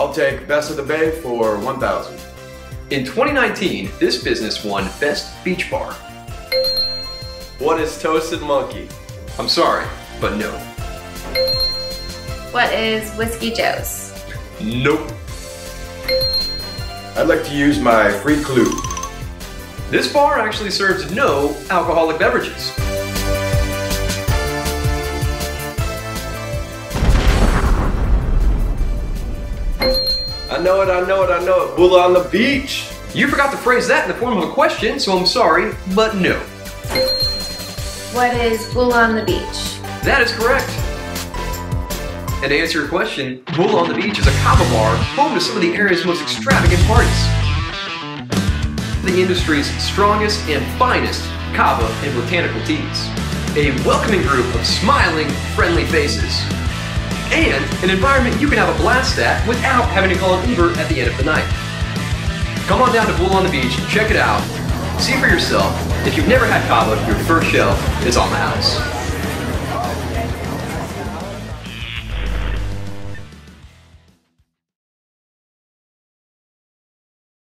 I'll take Best of the Bay for 1000 In 2019, this business won Best Beach Bar. What is Toasted Monkey? I'm sorry, but no. What is Whiskey Joe's? Nope. I'd like to use my free clue. This bar actually serves no alcoholic beverages. I know it, I know it, I know it. Bula on the beach. You forgot to phrase that in the form of a question, so I'm sorry, but no. What is Bula on the Beach? That is correct. And to answer your question, Bula on the Beach is a kava bar home to some of the area's most extravagant parties. The industry's strongest and finest kava and botanical teas. A welcoming group of smiling, friendly faces. And an environment you can have a blast at without having to call an Uber at the end of the night. Come on down to Bula on the Beach, check it out, see for yourself. If you've never had kava, your first show is on the house.